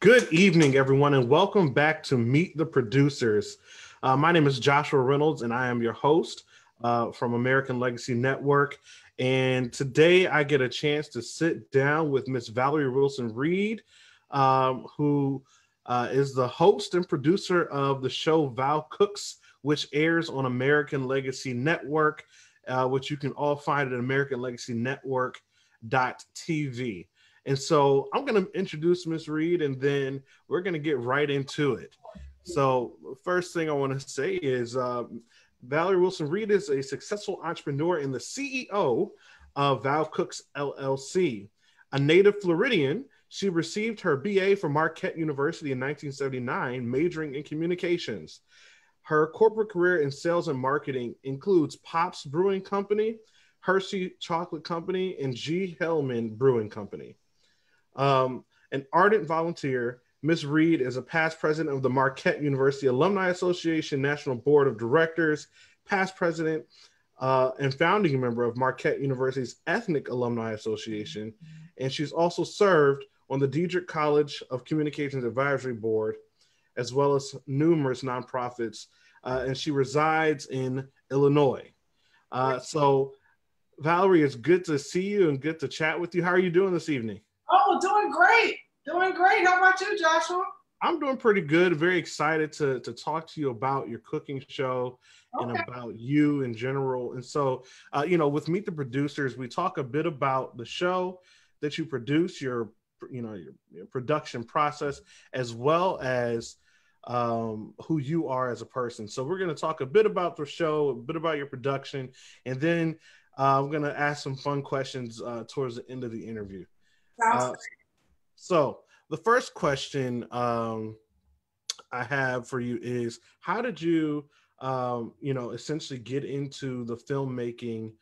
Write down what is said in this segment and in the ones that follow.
Good evening, everyone, and welcome back to Meet the Producers. Uh, my name is Joshua Reynolds, and I am your host uh, from American Legacy Network. And today I get a chance to sit down with Miss Valerie Wilson Reed, um, who uh, is the host and producer of the show Val Cooks, which airs on American Legacy Network, uh, which you can all find at AmericanLegacyNetwork.tv. And so I'm going to introduce Miss Reed and then we're going to get right into it. So, first thing I want to say is um, Valerie Wilson Reed is a successful entrepreneur and the CEO of Val Cooks LLC. A native Floridian, she received her BA from Marquette University in 1979, majoring in communications. Her corporate career in sales and marketing includes Pabst Brewing Company, Hershey Chocolate Company, and G. Heileman Brewing Company. Um, an ardent volunteer, Ms. Reed is a past president of the Marquette University Alumni Association National Board of Directors, past president uh, and founding member of Marquette University's Ethnic Alumni Association, and she's also served on the Diederich College of Communications Advisory Board, as well as numerous nonprofits, uh, and she resides in Illinois. Uh, so, Valerie, it's good to see you and good to chat with you. How are you doing this evening? Oh, doing great. Doing great. How about you, Joshua? I'm doing pretty good. Very excited to, to talk to you about your cooking show okay. and about you in general. And so, uh, you know, with Meet the Producers, we talk a bit about the show that you produce, your, you know, your, your production process, as well as um, who you are as a person. So we're going to talk a bit about the show, a bit about your production, and then uh, I'm going to ask some fun questions uh, towards the end of the interview. Uh, so the first question um, I have for you is how did you, um, you know, essentially get into the filmmaking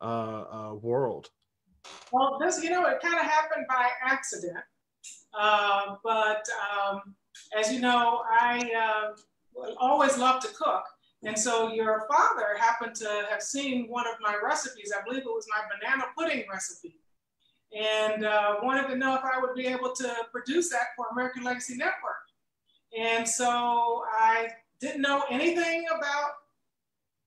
uh, uh, world? Well, this, you know, it kind of happened by accident. Uh, but um, as you know, I uh, always loved to cook. And so your father happened to have seen one of my recipes. I believe it was my banana pudding recipe and uh, wanted to know if I would be able to produce that for American Legacy Network. And so I didn't know anything about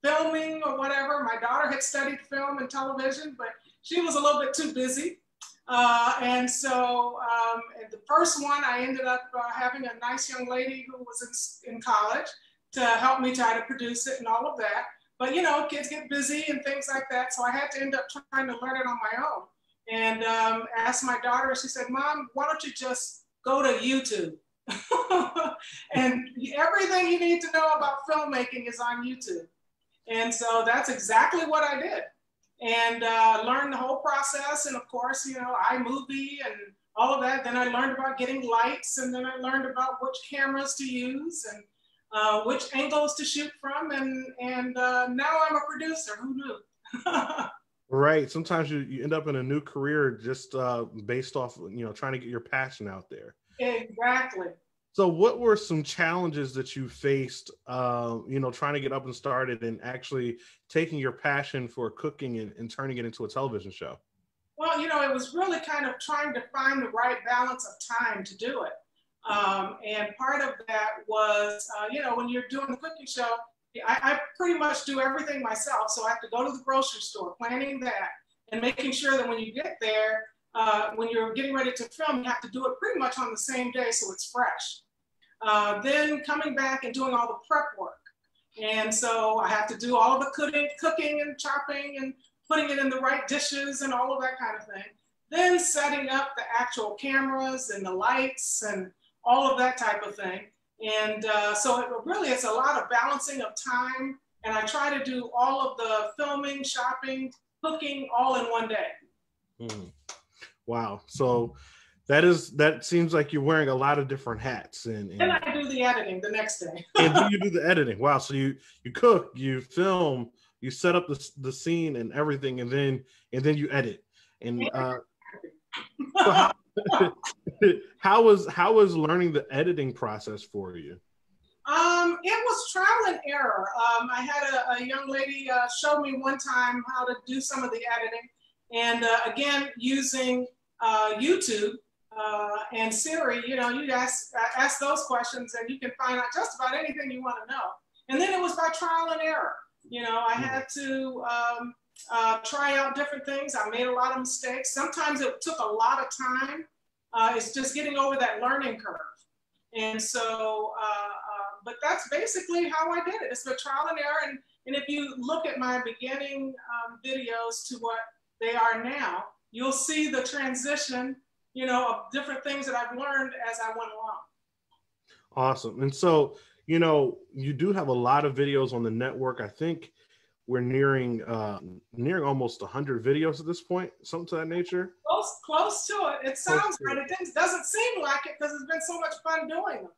filming or whatever. My daughter had studied film and television, but she was a little bit too busy. Uh, and so um, the first one, I ended up uh, having a nice young lady who was in, in college to help me try to produce it and all of that. But you know, kids get busy and things like that. So I had to end up trying to learn it on my own and um, asked my daughter, she said, Mom, why don't you just go to YouTube? and everything you need to know about filmmaking is on YouTube. And so that's exactly what I did. And uh, learned the whole process. And of course, you know, iMovie and all of that. Then I learned about getting lights, and then I learned about which cameras to use and uh, which angles to shoot from. And, and uh, now I'm a producer. Who knew? Right. Sometimes you, you end up in a new career just uh, based off, you know, trying to get your passion out there. Exactly. So, what were some challenges that you faced, uh, you know, trying to get up and started and actually taking your passion for cooking and, and turning it into a television show? Well, you know, it was really kind of trying to find the right balance of time to do it. Um, and part of that was, uh, you know, when you're doing the cooking show, I, I pretty much do everything myself. So I have to go to the grocery store, planning that, and making sure that when you get there, uh, when you're getting ready to film, you have to do it pretty much on the same day so it's fresh. Uh, then coming back and doing all the prep work. And so I have to do all the cooking, cooking and chopping and putting it in the right dishes and all of that kind of thing. Then setting up the actual cameras and the lights and all of that type of thing. And uh, so it really it's a lot of balancing of time. And I try to do all of the filming, shopping, cooking all in one day. Mm. Wow. So that is that seems like you're wearing a lot of different hats and, and, I do the editing the next day. and then you do the editing. Wow. So you you cook, you film, you set up the, the scene and everything, and then and then you edit. And uh, so how, how was how was learning the editing process for you? Um, it was trial and error. Um, I had a, a young lady uh, show me one time how to do some of the editing, and uh, again using uh, YouTube uh, and Siri, you know, you ask, ask those questions and you can find out just about anything you want to know. And then it was by trial and error. You know, I had to um, uh, try out different things. I made a lot of mistakes. Sometimes it took a lot of time. Uh, it's just getting over that learning curve. And so, uh, uh, but that's basically how I did it. It's a trial and error. And, and if you look at my beginning um, videos to what they are now, you'll see the transition, you know, of different things that I've learned as I went along. Awesome. And so, you know, you do have a lot of videos on the network. I think we're nearing uh, nearing almost 100 videos at this point, something to that nature. Close, close to it. It sounds right. It doesn't seem like it because it's been so much fun doing them.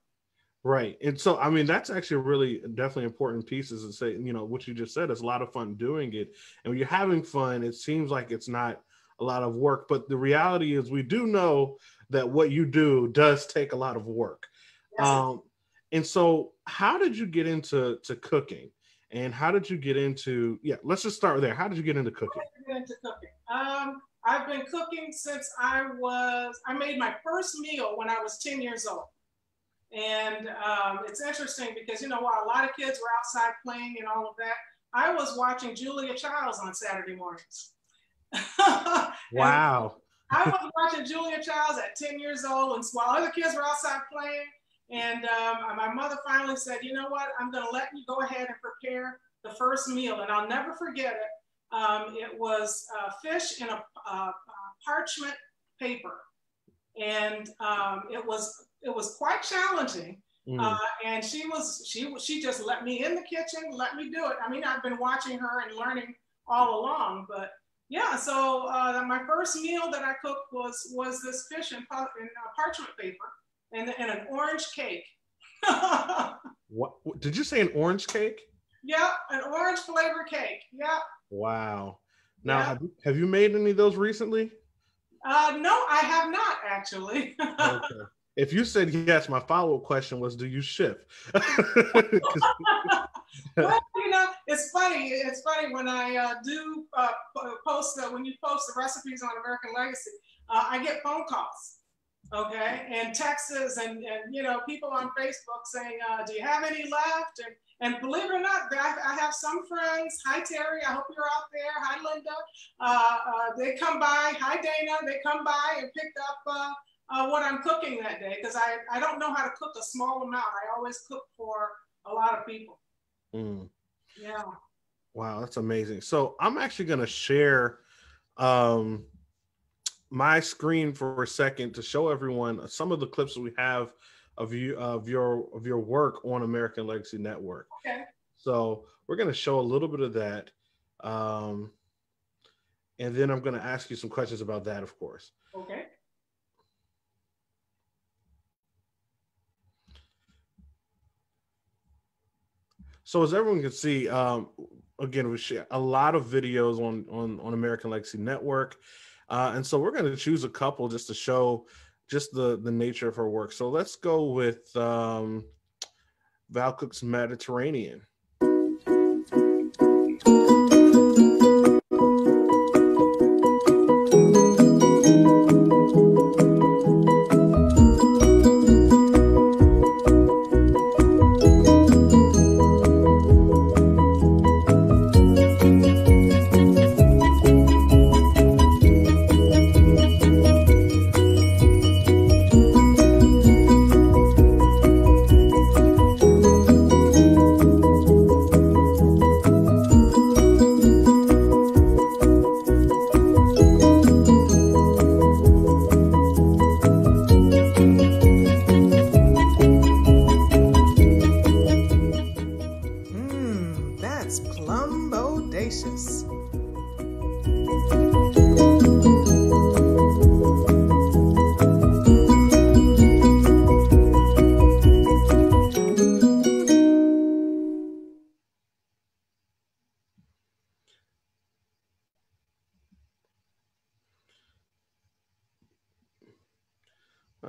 Right. And so, I mean, that's actually a really definitely important pieces to say, you know, what you just said, it's a lot of fun doing it. And when you're having fun, it seems like it's not a lot of work. But the reality is, we do know that what you do does take a lot of work. Yes. Um, and so, how did you get into to cooking? And how did you get into? Yeah, let's just start there. How did you get into cooking? Get into cooking. Um, I've been cooking since I was. I made my first meal when I was ten years old, and um, it's interesting because you know while a lot of kids were outside playing and all of that, I was watching Julia Childs on Saturday mornings. wow. I was watching Julia Childs at 10 years old, and while other kids were outside playing, and um, my mother finally said, you know what, I'm going to let you go ahead and prepare the first meal. And I'll never forget it. Um, it was uh, fish in a, a, parchment paper. And um, it was it was quite challenging. Mm. Uh, and she was she she just let me in the kitchen, let me do it. I mean, I've been watching her and learning all along, but yeah. So uh, my first meal that I cooked was was this fish in, in uh, parchment paper, and, and an orange cake. what did you say? An orange cake? Yeah, an orange flavor cake. Yeah. Wow. Now, yeah. have, you, have you made any of those recently? Uh, no, I have not actually. okay. If you said yes, my follow up question was, do you ship? well, you know, it's funny. It's funny when I uh, do uh, post uh, when you post the recipes on American Legacy, uh, I get phone calls okay, and Texas, and, and you know people on Facebook saying, uh, "Do you have any left?" And and believe it or not, I, I, have some friends. Hi Terry, I hope you're out there. Hi Linda. Uh, uh, they come by. Hi Dana. They come by and pick up uh, uh, what I'm cooking that day because I I don't know how to cook a small amount. I always cook for a lot of people. Mm. Yeah. Wow, that's amazing. So I'm actually going to share um, my screen for a second to show everyone some of the clips we have of you of your of your work on American Legacy Network. Okay. So we're going to show a little bit of that, um, and then I'm going to ask you some questions about that, of course. Okay. So as everyone can see, um, again, we share a lot of videos on on on American Legacy Network. Uh, and so we're going to choose a couple just to show just the the nature of her work. So let's go with um, Val Cook's Mediterranean.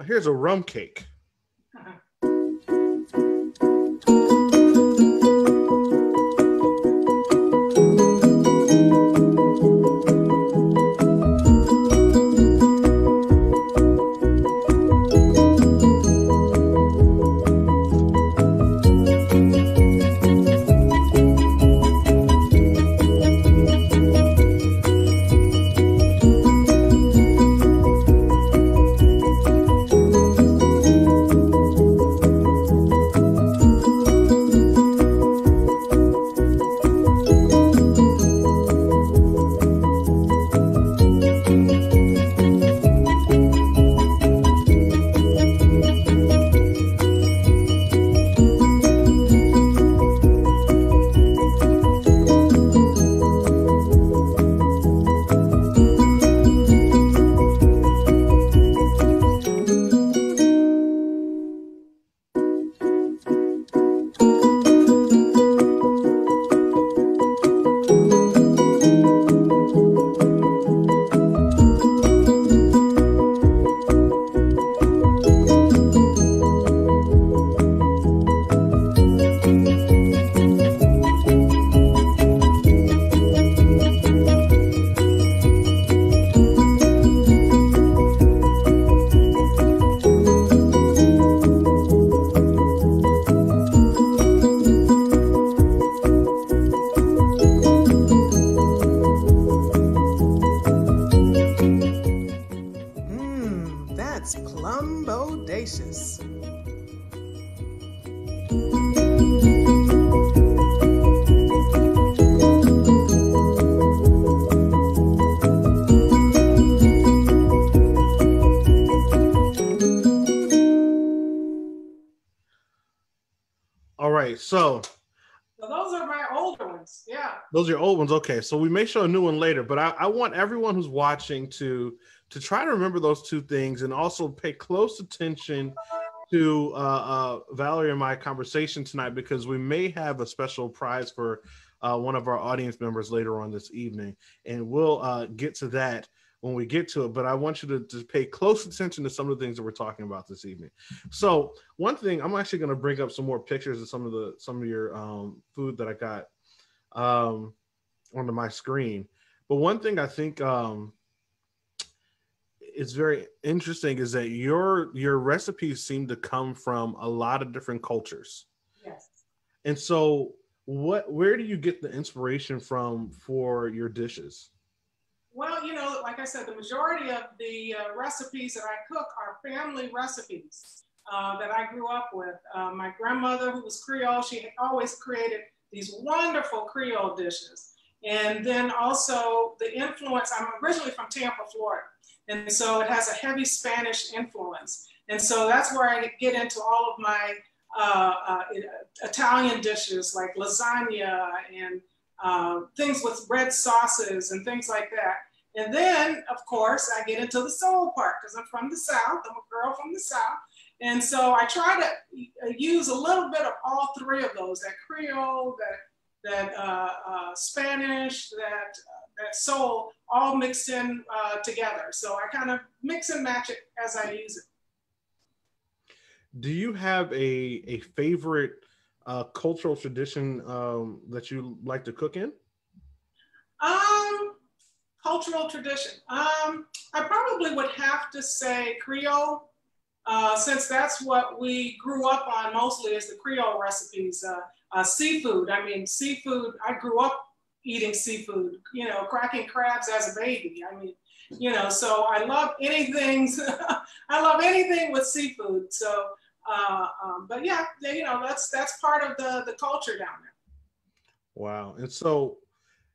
Here's a rum cake. So. So those are my older ones. Yeah. Those are your old ones. Okay, so we may show a new one later, but I, I want everyone who's watching to to try to remember those two things and also pay close attention to uh, uh, Valerie and my conversation tonight because we may have a special prize for uh, one of our audience members later on this evening, and we'll uh, get to that when we get to it. But I want you to, to pay close attention to some of the things that we're talking about this evening. So one thing, I'm actually going to bring up some more pictures of some of the some of your um, food that I got um, onto my screen. But one thing I think um, is very interesting is that your your recipes seem to come from a lot of different cultures. Yes. And so what where do you get the inspiration from for your dishes? Well, you know, like I said, the majority of the uh, recipes that I cook are family recipes uh, that I grew up with. Uh, my grandmother, who was Creole, she always created these wonderful Creole dishes. And then also the influence, I'm originally from Tampa, Florida. And so it has a heavy Spanish influence. And so that's where I get into all of my uh, uh, Italian dishes like lasagna and uh, things with red sauces and things like that. And then, of course, I get into the soul part because I'm from the South. I'm a girl from the South. And so I try to uh, use a little bit of all three of those that Creole, that, that uh, uh, Spanish, that, uh, that soul, all mixed in uh, together. So I kind of mix and match it as I use it. Do you have a, a favorite uh, cultural tradition um, that you like to cook in? Um, cultural tradition. Um, I probably would have to say Creole, uh, since that's what we grew up on mostly is the Creole recipes. Uh, uh, seafood. I mean, seafood. I grew up eating seafood. You know, cracking crabs as a baby. I mean, you know, so I love anything. I love anything with seafood. So uh, um, but yeah, you know, that's that's part of the the culture down there. Wow. And so,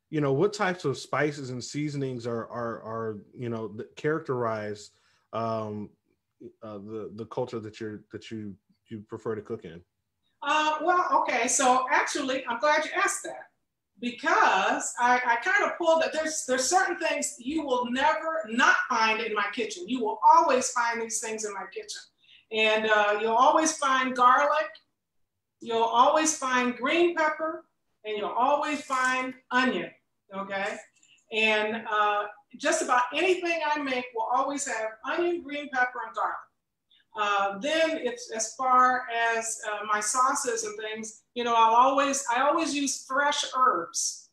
you know, what types of spices and seasonings are are are you know that characterize um, uh, the the culture that you're that you you prefer to cook in? Uh, well, okay. So actually, I'm glad you asked that because I, I kind of pulled that. There's there's certain things you will never not find in my kitchen. You will always find these things in my kitchen. And uh, you'll always find garlic, you'll always find green pepper, and you'll always find onion, okay? And uh, just about anything I make will always have onion, green pepper, and garlic. Uh, then it's as far as uh, my sauces and things, you know, I'll always, I always use fresh herbs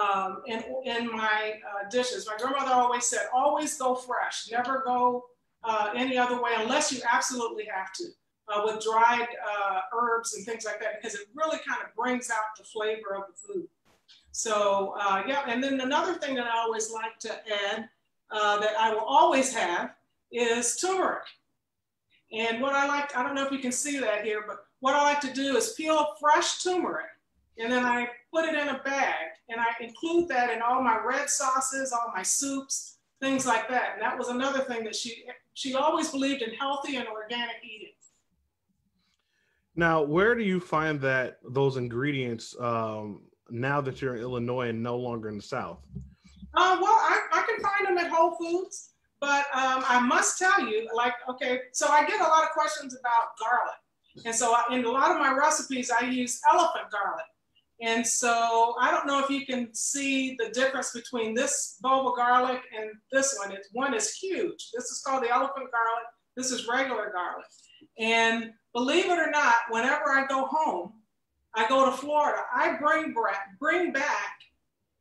um, in, in my uh, dishes. My grandmother always said, always go fresh, never go uh, any other way unless you absolutely have to uh, with dried uh, herbs and things like that because it really kind of brings out the flavor of the food. So uh, yeah, and then another thing that I always like to add uh, that I will always have is turmeric. And what I like, I don't know if you can see that here, but what I like to do is peel fresh turmeric and then I put it in a bag and I include that in all my red sauces, all my soups, things like that. And that was another thing that she she always believed in healthy and organic eating. Now, where do you find that those ingredients um, now that you're in Illinois and no longer in the South? Uh, well, I, I can find them at Whole Foods, but um, I must tell you, like, okay, so I get a lot of questions about garlic. And so in a lot of my recipes, I use elephant garlic. And so I don't know if you can see the difference between this bulb of garlic and this one. It's, one is huge. This is called the elephant garlic. This is regular garlic. And believe it or not, whenever I go home, I go to Florida, I bring, bring back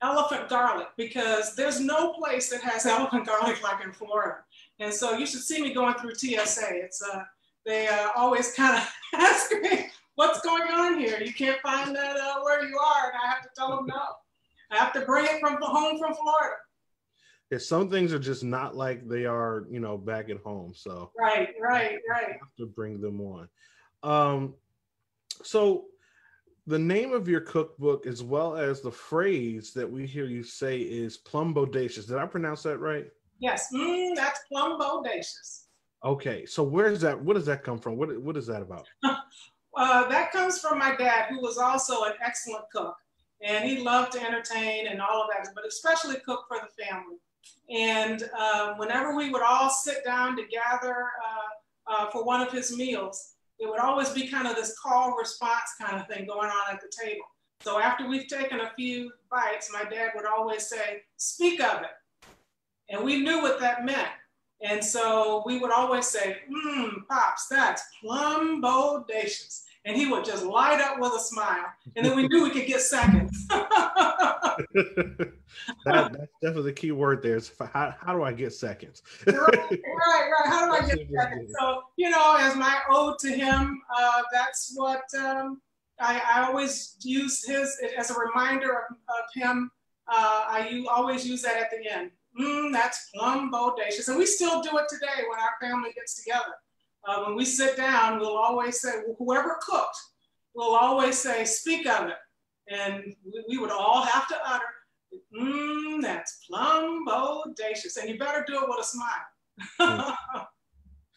elephant garlic because there's no place that has elephant garlic like in Florida. And so you should see me going through TSA. It's uh, they uh, always kind of ask me, what's going on here? You can't find that uh, where you are. And I have to tell them no. I have to bring it from home from Florida. Yeah, some things are just not like they are, you know, back at home. So right, right, right. have to bring them on. Um, so the name of your cookbook, as well as the phrase that we hear you say, is plumbodacious. Did I pronounce that right? Yes, mm, that's plumbodacious. Okay, so where's that? What does that come from? What what is that about? uh, that comes from my dad, who was also an excellent cook. And he loved to entertain and all of that, but especially cook for the family. And uh, whenever we would all sit down to gather uh, uh, for one of his meals, it would always be kind of this call response kind of thing going on at the table. So after we've taken a few bites, my dad would always say, speak of it. And we knew what that meant. And so we would always say, mmm, Pops, that's plum bodacious. And he would just light up with a smile. And then we knew we could get seconds. that, that's definitely the key word there is how, how do I get seconds? right, right, right. How do I get seconds? So, you know, as my ode to him, uh, that's what um, I, I, always use his as a reminder of, of him. Uh, I always use that at the end. Mm, that's plum bodacious. And we still do it today when our family gets together. Uh, when we sit down, we'll always say, whoever cooked, we'll always say, speak of it. And we, we would all have to utter, mmm, that's plum bodacious. And you better do it with a smile.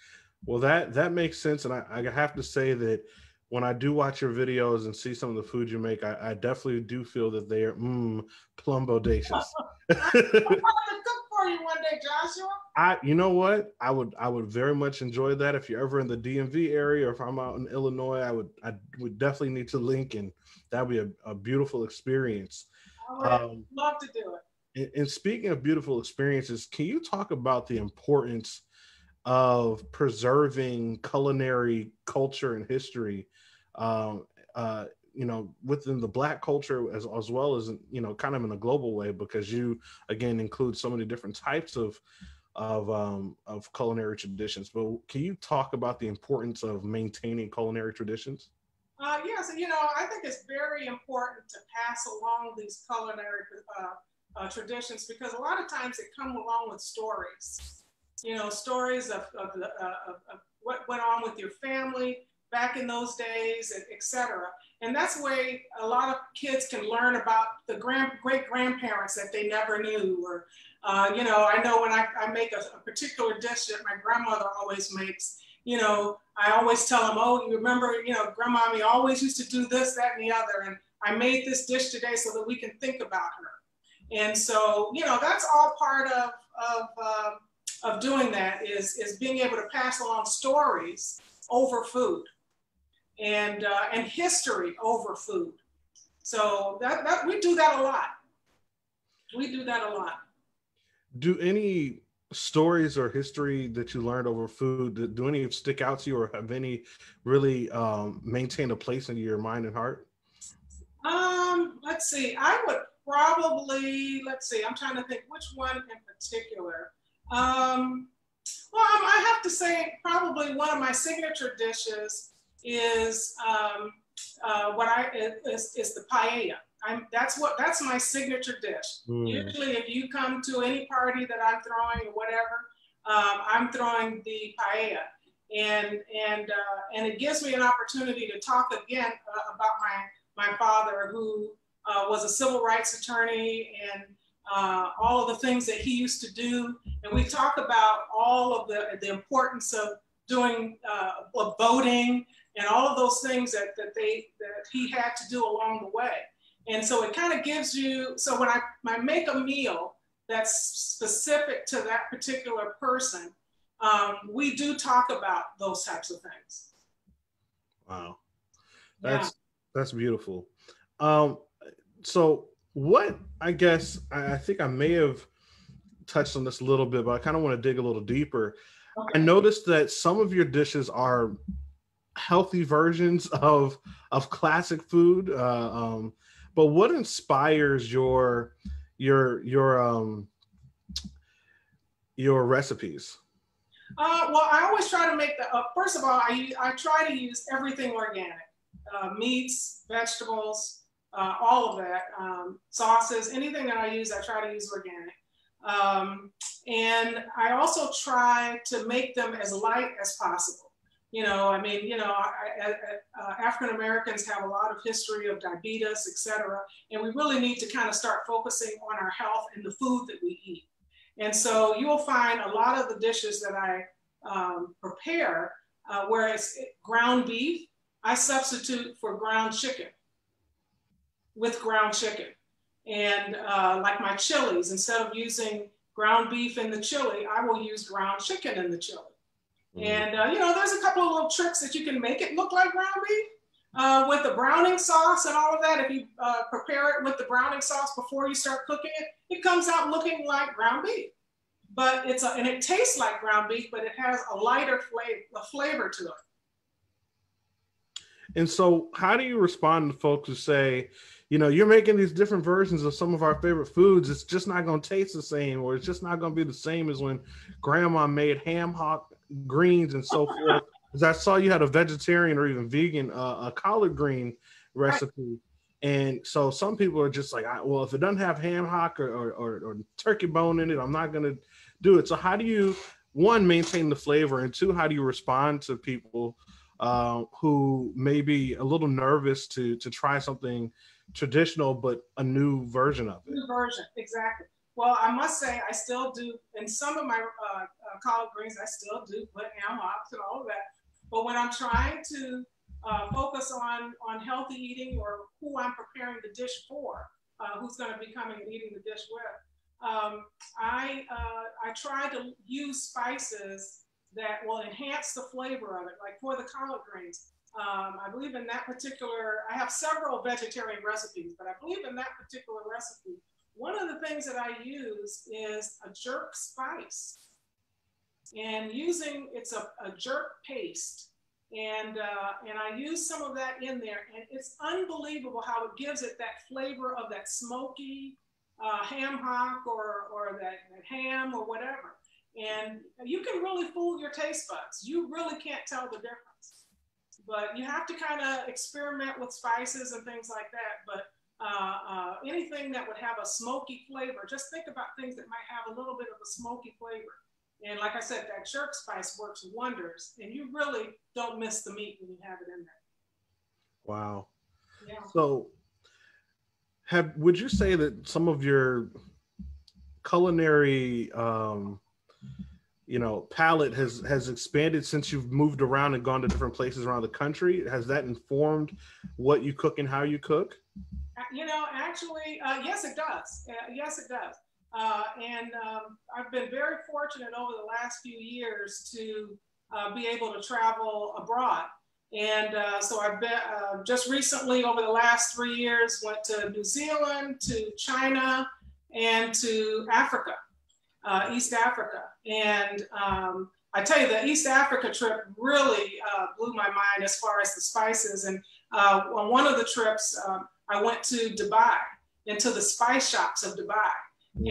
well, that, that makes sense. And I, I have to say that when I do watch your videos and see some of the food you make, I, I definitely do feel that they are mmm, plum bodacious. for you one day, Joshua. I, you know what? I would, I would very much enjoy that. If you're ever in the DMV area, or if I'm out in Illinois, I would, I would definitely need to link, and that'd be a, a beautiful experience. I would um, love to do it. And, and speaking of beautiful experiences, can you talk about the importance of preserving culinary culture and history um, uh, you know within the black culture as, as well as you know kind of in a global way because you again include so many different types of of um of culinary traditions. But can you talk about the importance of maintaining culinary traditions? Uh, yes you know i think it's very important to pass along these culinary uh, uh, traditions because a lot of times it come along with stories. You know stories of, of, the, uh, of, of what went on with your family back in those days, etc. And that's the way a lot of kids can learn about the grand, great grandparents that they never knew. Or, uh, you know, I know when I, I make a, a, particular dish that my grandmother always makes, you know, I always tell them, oh, you remember, you know, grandmommy always used to do this, that, and the other. And I made this dish today so that we can think about her. And so, you know, that's all part of, of, uh, of doing that is, is being able to pass along stories over food and, uh, and history over food. So that, that we do that a lot. We do that a lot. Do any stories or history that you learned over food do any stick out to you or have any really um, maintained a place in your mind and heart um let's see i would probably let's see i'm trying to think which one in particular um well i have to say probably one of my signature dishes is um, uh, what I is, is the paella. I'm, that's what that's my signature dish. Mm. Usually, if you come to any party that I'm throwing or whatever, um, I'm throwing the paella, and and uh, and it gives me an opportunity to talk again uh, about my my father, who uh, was a civil rights attorney, and uh, all of the things that he used to do, and we talk about all of the the importance of doing uh, voting and all of those things that, that they that he had to do along the way. And so it kind of gives you, so when I, I make a meal that's specific to that particular person, um, we do talk about those types of things. Wow. That's yeah. that's beautiful. Um, so what I guess I, I think I may have touched on this a little bit, but I kind of want to dig a little deeper. Okay. I noticed that some of your dishes are healthy versions of of classic food. Uh, um, but what inspires your your your um your recipes? Uh, well, I always try to make the. Uh, first of all, I I try to use everything organic, uh, meats, vegetables, uh, all of that, um, sauces, anything that I use, I try to use organic. Um, and I also try to make them as light as possible. You know, I mean, you know, uh, African Americans have a lot of history of diabetes, et cetera, and we really need to kind of start focusing on our health and the food that we eat. And so you'll find a lot of the dishes that I um, prepare, uh, where it's ground beef, I substitute for ground chicken with ground chicken. And uh, like my chilies, instead of using ground beef in the chili, I will use ground chicken in the chili. Mm. And uh, you know, there's a couple of little tricks that you can make it look like ground beef uh, with the browning sauce and all of that. If you uh, prepare it with the browning sauce before you start cooking it, it comes out looking like ground beef. But it's a, and it tastes like ground beef, but it has a lighter flavor, a flavor to it. And so, how do you respond to folks who say, you know, you're making these different versions of some of our favorite foods. It's just not going to taste the same, or it's just not going to be the same as when grandma made ham hock greens and so forth. Because I saw you had a vegetarian or even vegan uh, a collard green recipe. And so some people are just like, well, if it doesn't have ham hock or, or, or, or turkey bone in it, I'm not going to do it. So how do you, one, maintain the flavor, and two, how do you respond to people uh, who may be a little nervous to to try something traditional but a new version of it. New version, exactly. Well, I must say, I still do, in some of my uh, uh, collard greens, I still do put ham hocks and all of that. But when I'm trying to uh, focus on, on healthy eating or who I'm preparing the dish for, uh, who's going to be coming and eating the dish with, um, I, uh, I try to use spices that will enhance the flavor of it. Like for the collard greens, um, I believe in that particular, I have several vegetarian recipes, but I believe in that particular recipe. One of the things that I use is a jerk spice. And using, it's a, a jerk paste. And, uh, and I use some of that in there. And it's unbelievable how it gives it that flavor of that smoky uh, ham hock or, or that, that ham or whatever. And you can really fool your taste buds. You really can't tell the difference but you have to kind of experiment with spices and things like that. But uh, uh, anything that would have a smoky flavor, just think about things that might have a little bit of a smoky flavor. And like I said, that jerk spice works wonders, and you really don't miss the meat when you have it in there. Wow. Yeah. So, have would you say that some of your culinary um, you know palate has has expanded since you've moved around and gone to different places around the country has that informed what you cook and how you cook you know actually uh, yes it does uh, yes it does uh, and um, i've been very fortunate over the last few years to uh, be able to travel abroad and uh, so i've been just recently over the last three years went to new zealand to china and to africa uh, East Africa. And um, I tell you, the East Africa trip really blew my mind as far as the spices. And on one of the trips, um, I went to Dubai, into the spice shops of Dubai.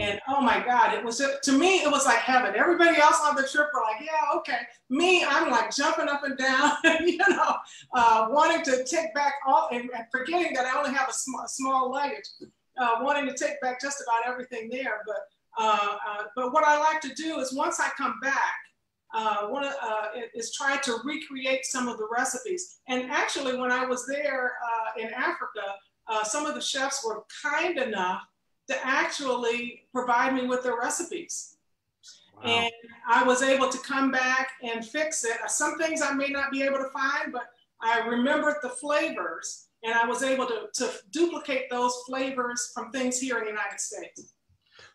And oh my God, it was just, to me, it was like heaven. Everybody else on the trip were like, yeah, okay. Me, I'm like jumping up and down, you know, uh, wanting to take back all, and forgetting that I only have a sm- small luggage, uh, wanting to take back just about everything there. But uh, uh, but what I like to do is once I come back, uh, one uh, is try to recreate some of the recipes. And actually, when I was there uh, in Africa, uh, some of the chefs were kind enough to actually provide me with their recipes. Wow. And I was able to come back and fix it. Some things I may not be able to find, but I remembered the flavors and I was able to, to duplicate those flavors from things here in the United States.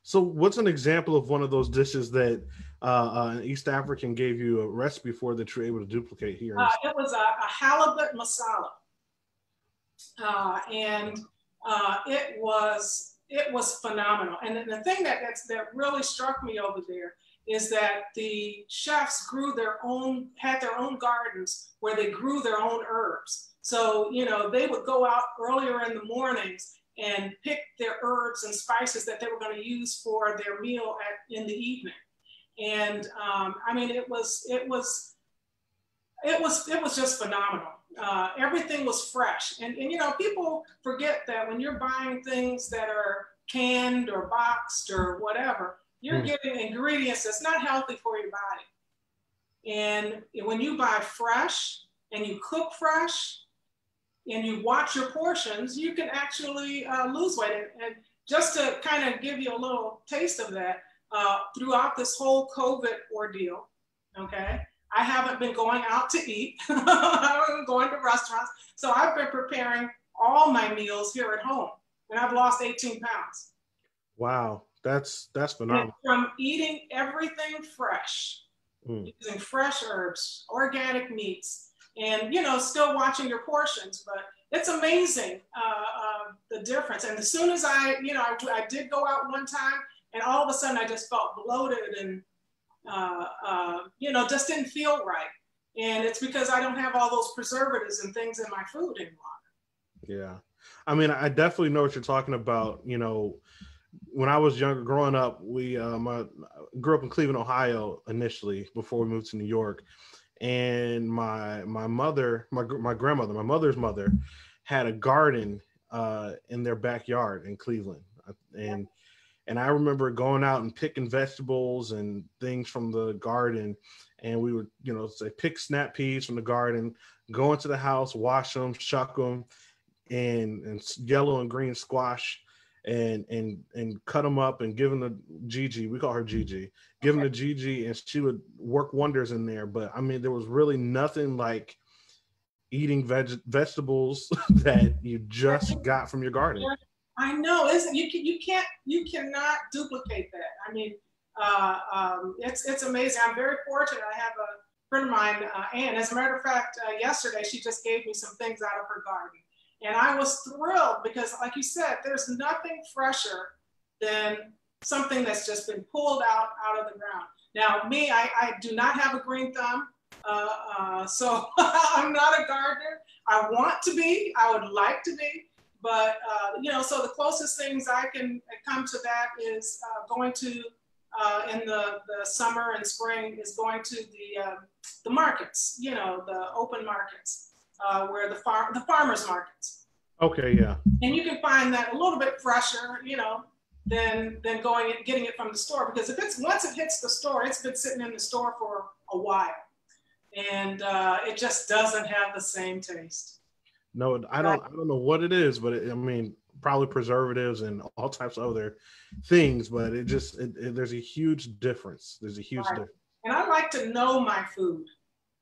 So, what's an example of one of those dishes that uh, uh, an East African gave you a recipe for that you're able to duplicate here? Uh, it was a, a halibut masala, uh, and uh, it was it was phenomenal. And the thing that that really struck me over there is that the chefs grew their own had their own gardens where they grew their own herbs. So you know they would go out earlier in the mornings and pick their herbs and spices that they were going to use for their meal at, in the evening. And um, I mean, it was, it was, it was, it was just phenomenal. Uh, everything was fresh. And, and, you know, people forget that when you're buying things that are canned or boxed or whatever, you're mm. getting ingredients that's not healthy for your body. And when you buy fresh and you cook fresh, and you watch your portions, you can actually uh, lose weight. And, and, just to kind of give you a little taste of that, uh, throughout this whole COVID ordeal, okay, I haven't been going out to eat. I haven't been going to restaurants. So I've been preparing all my meals here at home, and I've lost 18 pounds. Wow, that's that's phenomenal. And from eating everything fresh, mm. using fresh herbs, organic meats, and you know, still watching your portions, but it's amazing uh, uh, the difference. And as soon as I, you know, I, I, did go out one time, and all of a sudden I just felt bloated and, uh, uh, you know, just didn't feel right. And it's because I don't have all those preservatives and things in my food anymore. Yeah, I mean, I definitely know what you're talking about. You know, when I was younger, growing up, we um, I grew up in Cleveland, Ohio, initially before we moved to New York and my my mother, my my grandmother, my mother's mother, had a garden uh, in their backyard in Cleveland, and and I remember going out and picking vegetables and things from the garden, and we would you know say pick snap peas from the garden, go into the house, wash them, shuck them, and and yellow and green squash and and and cut them up and give them to Gigi. We call her Gigi. Give them to Gigi, and she would work wonders in there. But I mean, there was really nothing like eating veg- vegetables that you just got from your garden. I know, isn't you? Can, you can't you cannot duplicate that. I mean, uh, um, it's it's amazing. I'm very fortunate. I have a friend of mine, uh, Anne. As a matter of fact, uh, yesterday she just gave me some things out of her garden. And I was thrilled because, like you said, there's nothing fresher than something that's just been pulled out out of the ground. Now, me, I, I do not have a green thumb, uh, uh, so I'm not a gardener. I want to be, I would like to be, but uh, you know, so the closest things I can come to that is uh, going to uh, in the, the summer and spring is going to the um, the markets, you know, the open markets uh, where the farm the farmers markets. Okay, yeah. And you can find that a little bit fresher, you know, than than going and getting it from the store because if it's once it hits the store, it's been sitting in the store for a while, and uh, it just doesn't have the same taste. No, I don't. I don't know what it is, but it, I mean, probably preservatives and all types of other things. But it just it, it, there's a huge difference. There's a huge right. difference. And I like to know my food.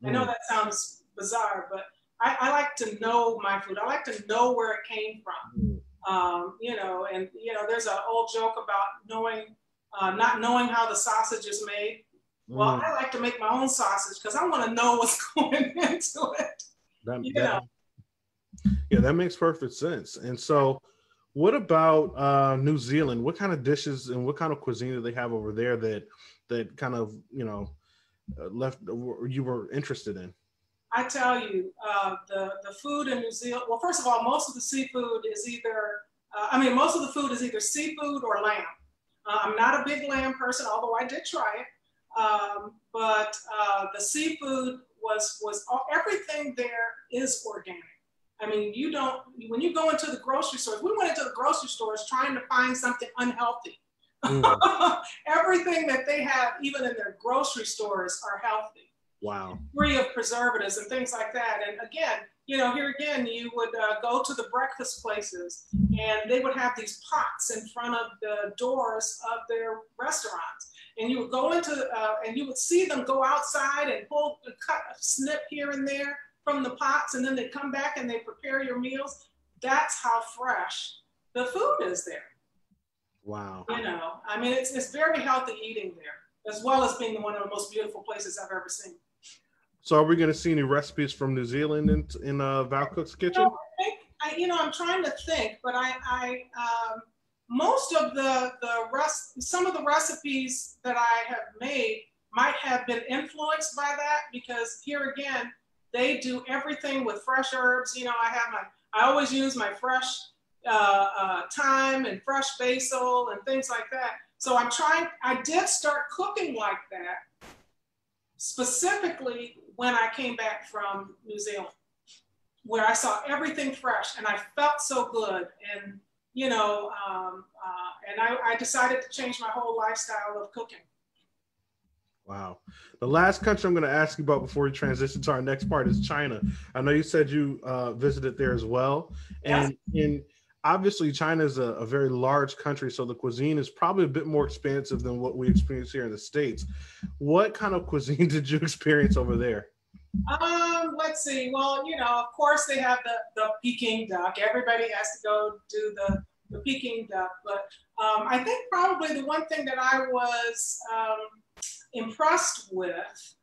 I know mm. that sounds bizarre, but I, I, like to know my food. I like to know where it came from. Mm. Um, you know, and you know, there's an old joke about knowing, uh, not knowing how the sausage is made. Well, mm. I like to make my own sausage because I want to know what's going into it. That, you that, yeah, that makes perfect sense. And so, what about uh, New Zealand? What kind of dishes and what kind of cuisine do they have over there that that kind of you know uh, left you were interested in? I tell you, uh, the, the food in New Zealand, well, first of all, most of the seafood is either, uh, I mean, most of the food is either seafood or lamb. Uh, I'm not a big lamb person, although I did try it. Um, but uh, the seafood was, was everything there is organic. I mean, you don't, when you go into the grocery stores, we went into the grocery stores trying to find something unhealthy. Mm. Everything that they have, even in their grocery stores, are healthy. Wow. Free of preservatives and things like that. And again, you know, here again, you would uh, go to the breakfast places and they would have these pots in front of the doors of their restaurants. And you would go into, uh, and you would see them go outside and pull, cut, snip here and there from the pots, and then they come back and they prepare your meals. That's how fresh the food is there. Wow. You know, I mean, it's, it's very healthy eating there, as well as being one of the most beautiful places I've ever seen. So, are we going to see any recipes from New Zealand in, in uh, Val Cook's kitchen? You know, I think, I, you know, I'm trying to think, but I, I um, most of the the rest, some of the recipes that I have made might have been influenced by that because here again, they do everything with fresh herbs. You know, I have my, I always use my fresh uh, uh, thyme and fresh basil and things like that. So I'm trying. I did start cooking like that specifically when I came back from New Zealand, where I saw everything fresh and I felt so good. And, you know, um, uh, and I, I decided to change my whole lifestyle of cooking. Wow. The last country I'm going to ask you about before we transition to our next part is China. I know you said you uh, visited there as well. And yes. in obviously China is a, a, very large country, so the cuisine is probably a bit more expansive than what we experience here in the states. What kind of cuisine did you experience over there? Um, let's see. Well, you know, of course they have the the Peking duck. Everybody has to go do the the Peking duck, but um, I think probably the one thing that I was um, impressed with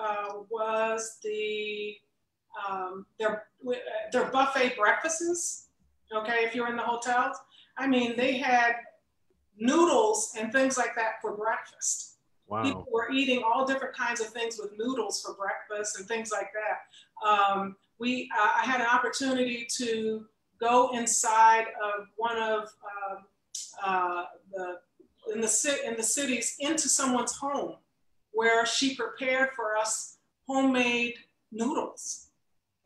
uh, was the um, their their buffet breakfasts. Okay, if you're in the hotels, I mean, they had noodles and things like that for breakfast. Wow. People were eating all different kinds of things with noodles for breakfast and things like that. Um, we, uh, I had an opportunity to go inside of one of um, uh, the in the in the cities into someone's home, where she prepared for us homemade noodles,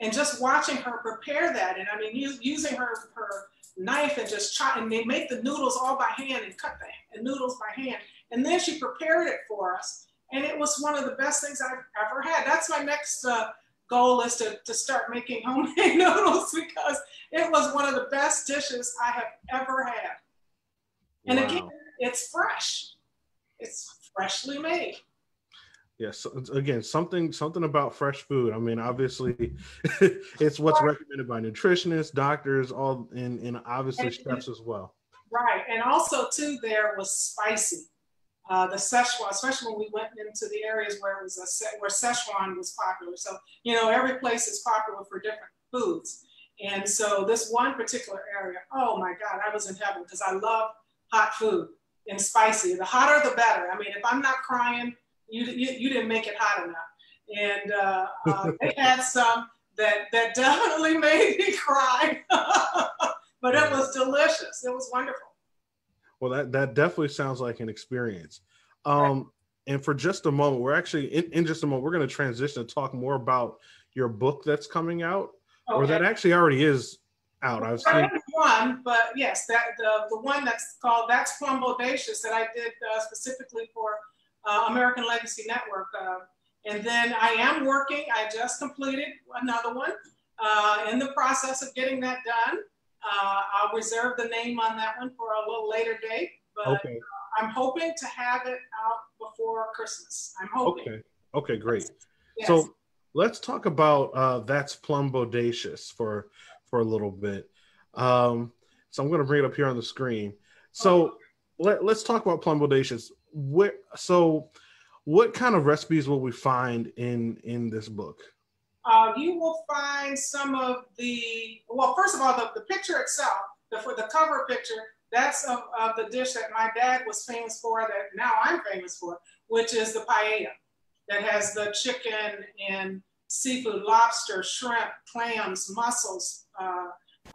and just watching her prepare that, and I mean using her her knife and just chop, and they make the noodles all by hand and cut the noodles by hand and then she prepared it for us. And it was one of the best things I've ever had. That's my next uh, goal is to, to start making homemade noodles because it was one of the best dishes I have ever had. And wow. again, it's fresh. It's freshly made. Yes, again, something something about fresh food. I mean, obviously, it's what's recommended by nutritionists, doctors, all, and, and obviously and, chefs as well. Right, and also too, there was spicy uh, the Szechuan, especially when we went into the areas where it was a where Szechuan was popular. So you know, every place is popular for different foods. And so this one particular area, oh my God, I was in heaven because I love hot food and spicy. The hotter, the better. I mean, if I'm not crying, you you, you didn't make it hot enough. And uh, uh, they had some that that definitely made me cry, but it was delicious. It was wonderful. Well, that that definitely sounds like an experience. Um, and for just a moment, we're actually in, in just a moment, we're going to transition to talk more about your book that's coming out, okay. or that actually already is out. I've seen one, but yes, that the the one that's called "That's Plum Bodacious" that I did uh, specifically for uh, American Legacy Network. Uh, and then I am working. I just completed another one. Uh, in the process of getting that done. Uh, I'll reserve the name on that one for a little later date, but okay. I'm hoping to have it out before Christmas. I'm hoping. Okay. Okay, great. Yes. So let's talk about uh, that's plum bodacious for for a little bit. Um, so I'm going to bring it up here on the screen. So okay. let, let's talk about plum bodacious. Where so what kind of recipes will we find in in this book? uh, you will find some of the, well, first of all, the, the picture itself, the, for the cover picture, that's of, of the dish that my dad was famous for that now I'm famous for, which is the paella that has the chicken and seafood, lobster, shrimp, clams, mussels, uh,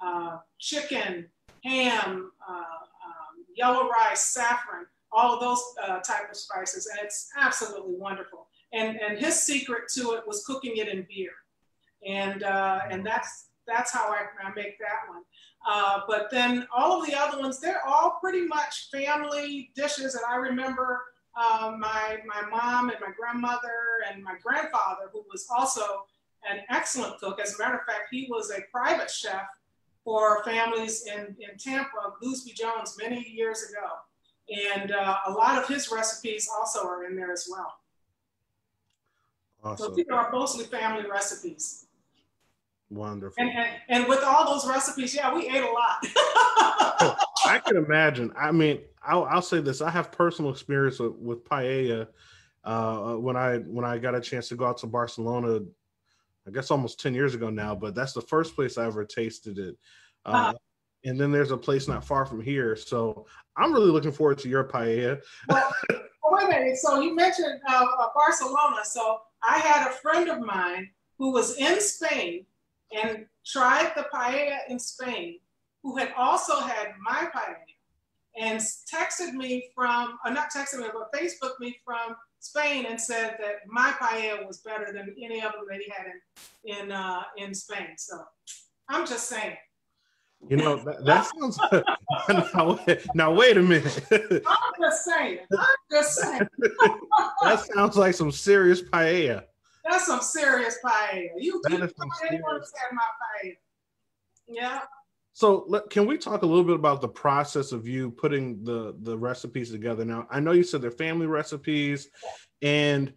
uh, chicken, ham, uh, um, yellow rice, saffron, all of those uh, type of spices, and it's absolutely wonderful. And, and his secret to it was cooking it in beer. And, uh, and that's, that's how I, I make that one. Uh, but then all of the other ones, they're all pretty much family dishes that I remember uh, my, my mom and my grandmother and my grandfather, who was also an excellent cook. As a matter of fact, he was a private chef for families in, in Tampa, Gooseby Jones, many years ago. And uh, a lot of his recipes also are in there as well. Awesome. So these are mostly family recipes. Wonderful. And, and, and, with all those recipes, yeah, we ate a lot. I can imagine. I mean, I'll, I'll, say this: I have personal experience with, with paella. Uh, when I when I got a chance to go out to Barcelona, I guess almost ten years ago now. But that's the first place I ever tasted it. Uh, uh, and then there's a place not far from here, so I'm really looking forward to your paella. well, wait a minute. So you mentioned uh, Barcelona. So I had a friend of mine who was in Spain and tried the paella in Spain, who had also had my paella, and texted me from, or not texted me, but Facebook me from Spain and said that my paella was better than any of them that he had in in uh, in Spain. So I'm just saying. You know that, that sounds. now, now, wait a minute. I'm just saying. I'm just saying. that sounds like some serious paella. That's some serious paella. You, you anyone had my paella. Yeah. So let, can we talk a little bit about the process of you putting the the recipes together? Now, I know you said they're family recipes, and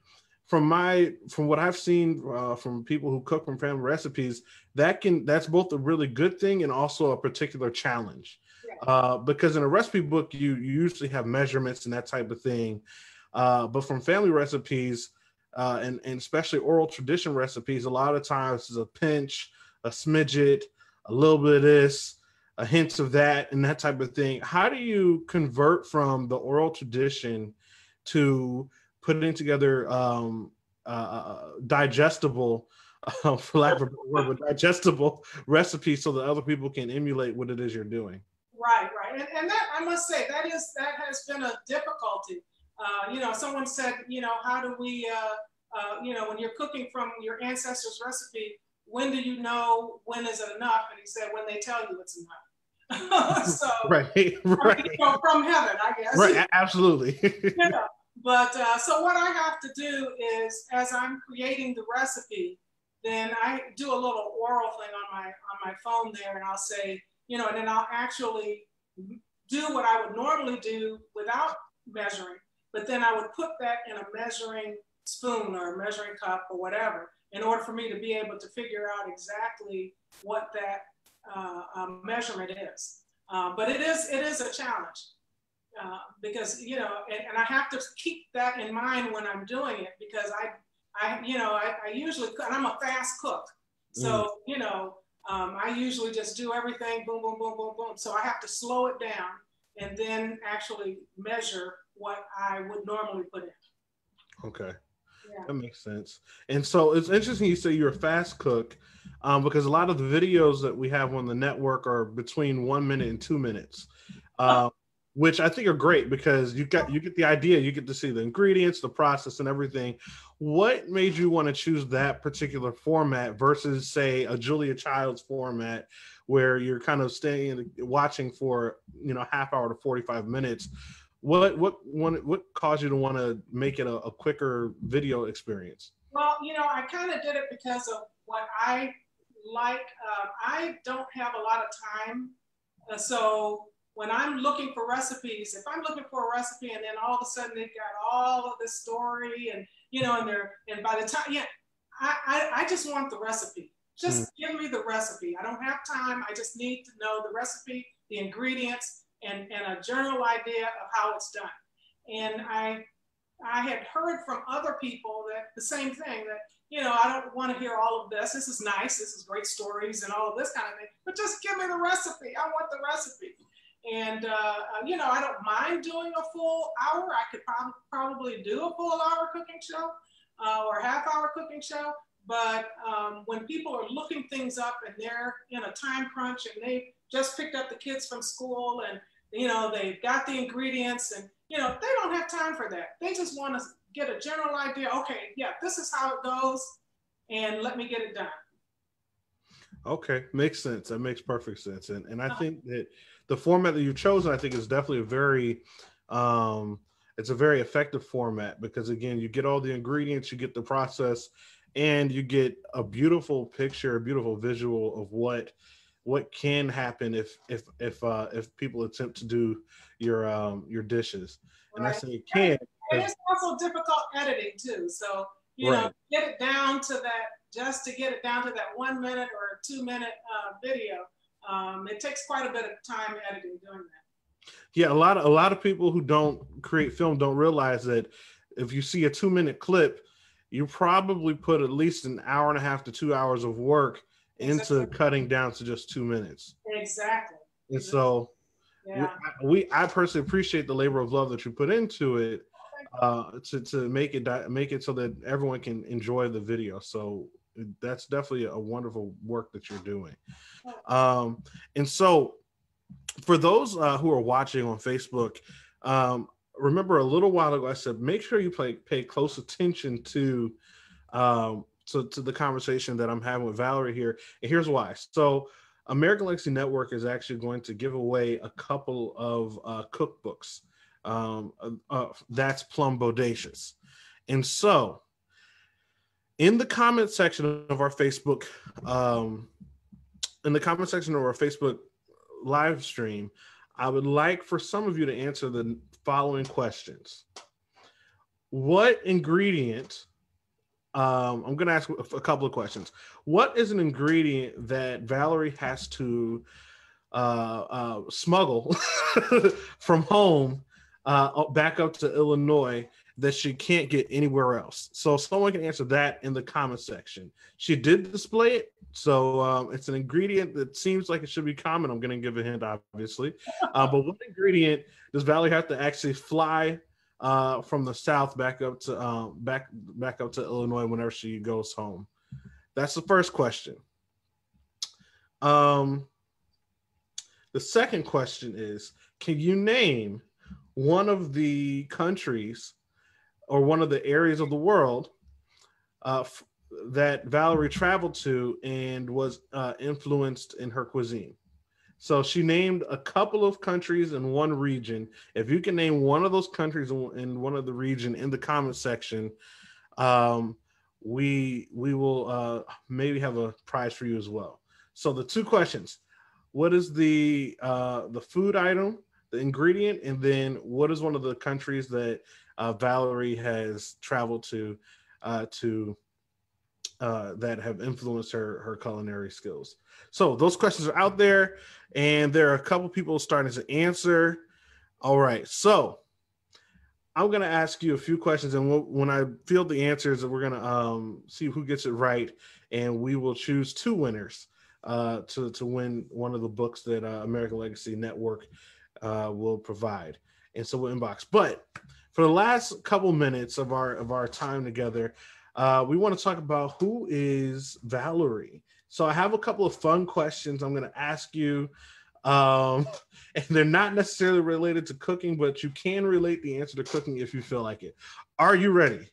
from my from what I've seen uh, from people who cook from family recipes, that can that's both a really good thing and also a particular challenge. Uh, because in a recipe book, you, you usually have measurements and that type of thing. Uh, but from family recipes, uh, and, and especially oral tradition recipes, a lot of times is a pinch, a smidget, a little bit of this, a hint of that, and that type of thing. How do you convert from the oral tradition to putting together um, uh, digestible, uh, for lack of a better word, but digestible recipes so that other people can emulate what it is you're doing? Right, right, and, and that I must say that is that has been a difficulty. Uh, you know, someone said, you know, how do we, uh, uh, you know, when you're cooking from your ancestors' recipe, when do you know when is it enough? And he said, when they tell you it's enough. so right, right. You know, from heaven, I guess. Right, absolutely. yeah. But uh, so what I have to do is, as I'm creating the recipe, then I do a little oral thing on my on my phone there, and I'll say, you know, and then I'll actually do what I would normally do without measuring, but then I would put that in a measuring spoon or a measuring cup or whatever in order for me to be able to figure out exactly what that uh, um, measurement is. Uh, but it is it is a challenge uh, because you know, and, and, I have to keep that in mind when I'm doing it because I I you know I, I usually and I'm a fast cook, so mm. you know um, I usually just do everything boom, boom, boom, boom, boom. So I have to slow it down and then actually measure what I would normally put in. Okay. Yeah. That makes sense. And so it's interesting you say you're a fast cook um, because a lot of the videos that we have on the network are between one minute and two minutes. Uh, which I think are great because you got you get the idea, you get to see the ingredients, the process, and everything. What made you want to choose that particular format versus, say, a Julia Childs format, where you're kind of staying watching for you know half hour to forty five minutes? What what one what caused you to want to make it a, a quicker video experience? Well, you know, I kind of did it because of what I like. Uh, I don't have a lot of time, uh, so when I'm looking for recipes, if I'm looking for a recipe and then all of a sudden they've got all of this story and you know, and they're and by the time, yeah, I I, I just want the recipe. Just mm. give me the recipe. I don't have time. I just need to know the recipe, the ingredients, and, and a general idea of how it's done. And I I had heard from other people that the same thing that you know I don't want to hear all of this. This is nice. This is great stories and all of this kind of thing. But just give me the recipe. I want the recipe. And, uh, uh, you know, I don't mind doing a full hour. I could prob- probably do a full hour cooking show uh, or half hour cooking show. But um, when people are looking things up and they're in a time crunch and they just picked up the kids from school and, you know, they've got the ingredients and, you know, they don't have time for that. They just want to get a general idea. Okay, yeah, this is how it goes and let me get it done. Okay, makes sense. That makes perfect sense. And, and I uh-huh. think that the format that you've chosen, I think, is definitely a very um, it's a very effective format because again, you get all the ingredients, you get the process, and you get a beautiful picture, a beautiful visual of what what can happen if if if uh, if people attempt to do your um, your dishes. And right. I say it can. And it's also difficult editing too. So you right. know, get it down to that just to get it down to that one minute or two minute uh, video um, it takes quite a bit of time editing doing that. Yeah, a lot of a lot of people who don't create film don't realize that if you see a two minute clip, you probably put at least an hour and a half to two hours of work into cutting down to just two minutes. Exactly. And so yeah. we, we, I personally appreciate the labor of love that you put into it uh, to, to make it make it so that everyone can enjoy the video. So that's definitely a wonderful work that you're doing. Um, and so, for those uh, who are watching on Facebook, um, remember a little while ago I said make sure you pay pay close attention to um, to, to the conversation that I'm having with Valerie here. And here's why. So, American Legacy Network is actually going to give away a couple of uh, cookbooks. Um, uh, that's plum bodacious. And so, in the comment section of our Facebook, um, in the comment section of our Facebook live stream, I would like for some of you to answer the following questions. What ingredient? Um, I'm going to ask a couple of questions. What is an ingredient that Valerie has to uh, uh, smuggle from home uh, back up to Illinois that she can't get anywhere else. So someone can answer that in the comment section. She did display it, so um, it's an ingredient that seems like it should be common. I'm going to give a hint, obviously, uh, but what ingredient does Valerie have to actually fly uh, from the south back up to um, back back up to Illinois whenever she goes home? That's the first question. Um, the second question is, can you name one of the countries or one of the areas of the world uh, f- that Valerie traveled to and was uh, influenced in her cuisine. So she named a couple of countries in one region. If you can name one of those countries in one of the region in the comment section, um, we we will uh, maybe have a prize for you as well. So the two questions: What is the uh, the food item, the ingredient, and then what is one of the countries that uh, Valerie has traveled to uh, to uh, that have influenced her her culinary skills. So those questions are out there, and there are a couple people starting to answer. All right, so I'm gonna ask you a few questions, and we'll, when I field the answers, we're gonna um, see who gets it right, and we will choose two winners uh, to to win one of the books that uh, American Legacy Network uh, will provide. And so we'll inbox, but for the last couple minutes of our of our time together, uh, we want to talk about who is Valerie. So I have a couple of fun questions I'm going to ask you, um, and they're not necessarily related to cooking, but you can relate the answer to cooking if you feel like it. Are you ready?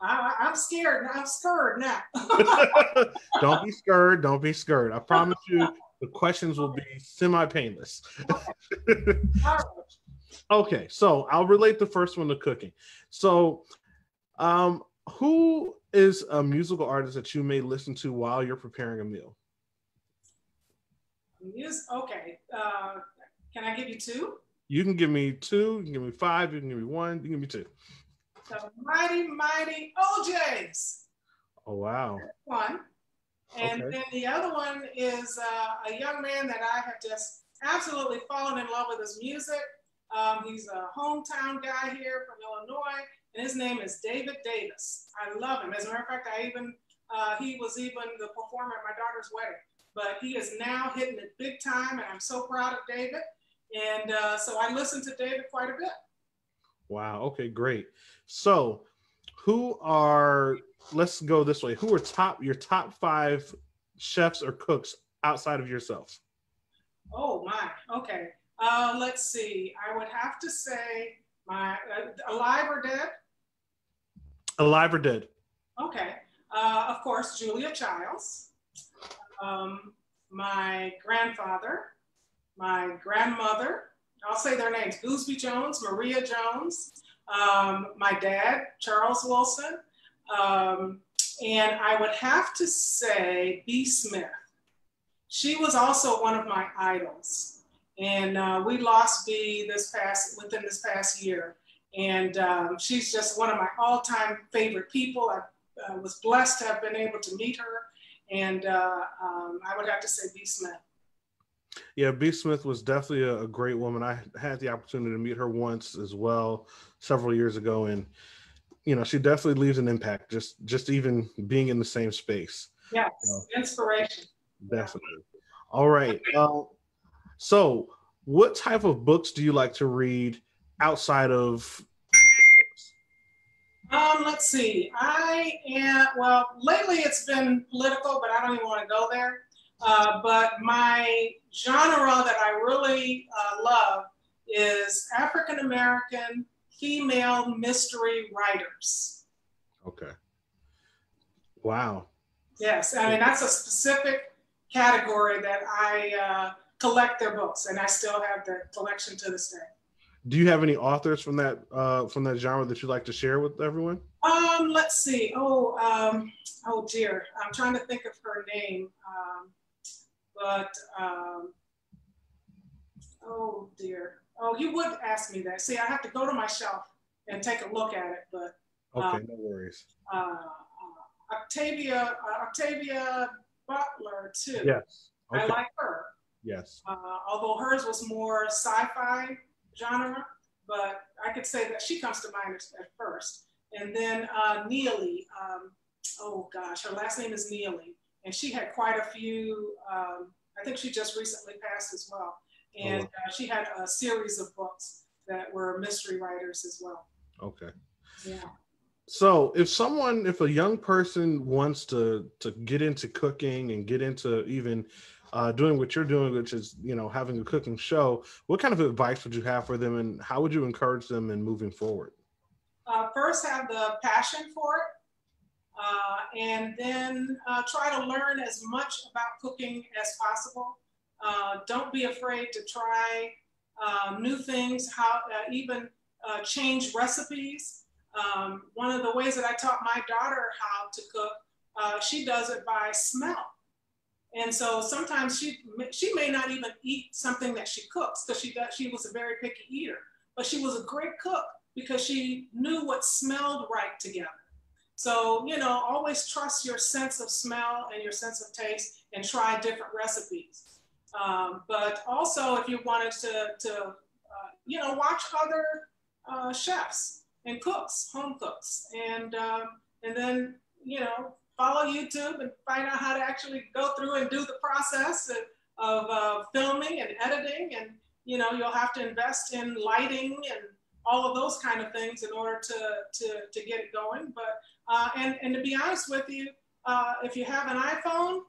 I, am scared. I'm scared now. don't be scared. Don't be scared. I promise you, the questions will be semi painless. Okay, so I'll relate the first one to cooking. So, um, who is a musical artist that you may listen to while you're preparing a meal? Music. Okay. Uh, can I give you two? You can give me two. You can give me five. You can give me one. You can give me two. The mighty, mighty O'Jays. Oh wow. One. And okay. then the other one is uh, a young man that I have just absolutely fallen in love with his music. Um, he's a hometown guy here from Illinois, and his name is David Davis. I love him. As a matter of fact, I even uh, he was even the performer at my daughter's wedding. But he is now hitting it big time, and I'm so proud of David. And uh, so I listen to David quite a bit. Wow. Okay. Great. So, who are? Let's go this way. Who are top your top five chefs or cooks outside of yourself? Oh my. Okay. Uh, let's see. I would have to say my uh, alive or dead. Alive or dead. Okay. Uh, of course, Julia Childs. Um, my grandfather, my grandmother. I'll say their names: Gooseby Jones, Maria Jones. Um, my dad, Charles Wilson. Um, and I would have to say B. Smith. She was also one of my idols. And uh, we lost B this past within this past year. And um, she's just one of my all-time favorite people. I uh, was blessed to have been able to meet her. And uh, um, I would have to say B. Smith. Yeah, B. Smith was definitely a, a, great woman. I had the opportunity to meet her once as well, several years ago, and you know, she definitely leaves an impact. Just, just even being in the same space. Yes, inspiration. Definitely. All right. Uh, so, what type of books do you like to read outside of? Um, let's see. I am well. Lately, it's been political, but I don't even want to go there. Uh, but my genre that I really uh, love is African American female mystery writers. Okay. Wow. Yes, I mean that's a specific category that I uh, collect their books, and I still have the collection to this day. Do you have any authors from that uh, from that genre that you'd like to share with everyone? Um, let's see. Oh, um, oh dear, I'm trying to think of her name, um, but um, Oh dear. Oh, you would ask me that. See, I have to go to my shelf and take a look at it, but. Okay, um, no worries. Uh, uh, Octavia, uh, Octavia Butler too. Yes. Okay. I like her. Yes. Uh, although hers was more sci-fi genre, but I could say that she comes to mind at first. And then uh, Neely, um, oh gosh, her last name is Neely, and she had quite a few. Um, I think she just recently passed as well, and oh. uh, she had a series of books that were mystery writers as well. Okay. Yeah. So, if someone, if a young person wants to to get into cooking and get into even uh, doing what you're doing, which is you know having a cooking show, what kind of advice would you have for them, and how would you encourage them in moving forward? Uh, first, have the passion for it, uh, and then uh, try to learn as much about cooking as possible. Uh, don't be afraid to try um, new things, how uh, even change recipes. Um, one of the ways that I taught my daughter how to cook, she does it by smell. And so sometimes she she may not even eat something that she cooks because she got she was a very picky eater, but she was a great cook because she knew what smelled right together. So you know, always trust your sense of smell and your sense of taste, and try different recipes. Um, but also, if you wanted to to uh, you know watch other uh, chefs and cooks, home cooks, and um, and then you know follow YouTube and find out how to actually go through and do the process of, of uh, filming and editing. And, you know, you'll have to invest in lighting and all of those kind of things in order to, to, to get it going. But, uh, and, and to be honest with you, uh, if you have an iPhone,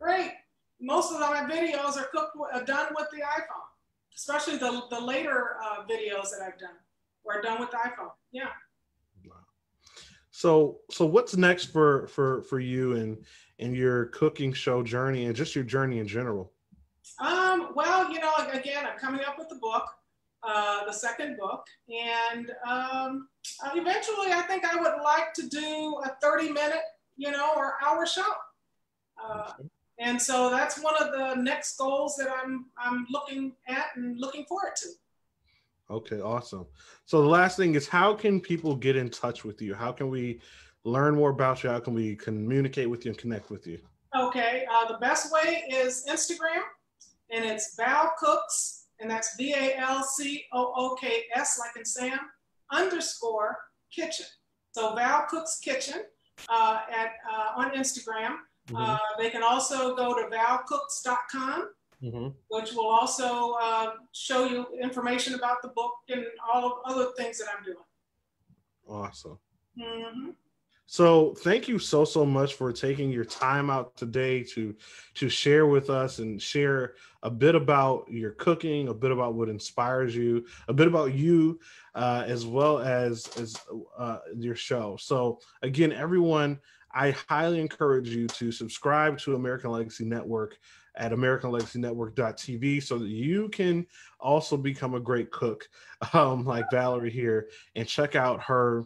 great. Most of my videos are cooked, are done with the iPhone, especially the, the later uh, videos that I've done were done with the iPhone. Yeah. So so what's next for for for you and and your cooking show journey and just your journey in general? Um, well, you know, again, I'm coming up with the book, uh, the second book, and um, uh, eventually, I think I would like to do a 30 minute, you know, or hour show. Uh, and so that's one of the next goals that I'm I'm looking at and looking forward to. Okay, awesome. So the last thing is how can people get in touch with you? How can we learn more about you? How can we communicate with you and connect with you? Okay, uh, the best way is Instagram, and it's Val Cooks, and that's V A L C O O K S, like in Sam, underscore kitchen. So Val Cooks Kitchen uh, at uh, on Instagram. Mm-hmm. Uh, they can also go to valcooks.com mm-hmm. which will also uh, show you information about the book and all of other things that I'm doing. Awesome. Mm-hmm. So thank you so so much for taking your time out today to to share with us and share a bit about your cooking, a bit about what inspires you, a bit about you, uh, as well as as uh, your show. So again, everyone, I highly encourage you to subscribe to American Legacy Network at AmericanLegacyNetwork.tv so that you can also become a great cook um, like Valerie here and check out her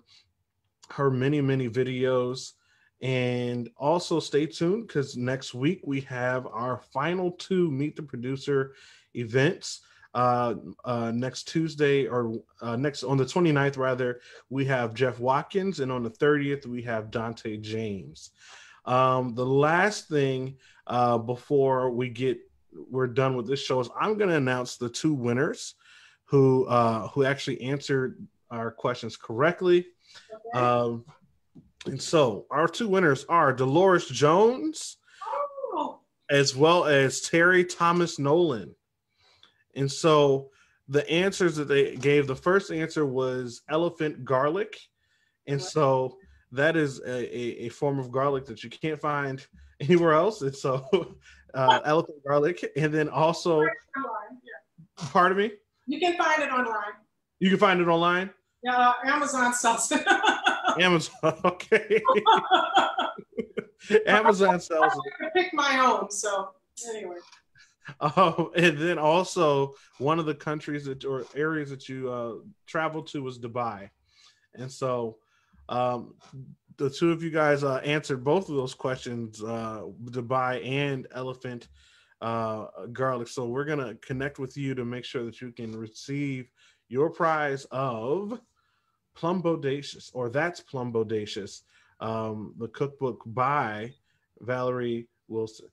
her many many videos and also stay tuned because next week we have our final two meet the producer events uh, uh, next Tuesday or uh, next on the 29th, rather, we have Jeff Watkins, and on the 30th, we have Dante James. Um, the last thing uh, before we get we're done with this show is I'm going to announce the two winners who uh, who actually answered our questions correctly. Okay. Um, and so our two winners are Dolores Jones, oh. as well as Terry Thomas Nolan. And so the answers that they gave, the first answer was elephant garlic. And so that is a, a, a, form of garlic that you can't find anywhere else. And so uh, elephant garlic. And then also, online, yeah. pardon me? You can find it online. You can find it online? Yeah, uh, Amazon sells it. Amazon, okay. Amazon sells it. I pick my own, so anyway. Um, and then also one of the countries that or areas that you uh, traveled to was Dubai, and so um, the two of you guys uh, answered both of those questions, uh, Dubai and elephant uh, garlic. So we're gonna connect with you to make sure that you can receive your prize of Plum Bodacious, or that's Plum Bodacious, um, the cookbook by Valerie Wilson.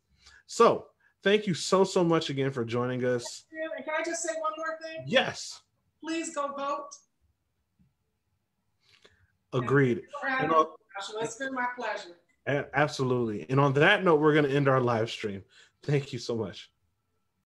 So thank you so so much again for joining us. And can I just say one more thing? Yes. Please go vote. Agreed. And it's been my pleasure. Absolutely. And on that note, we're going to end our live stream. Thank you so much.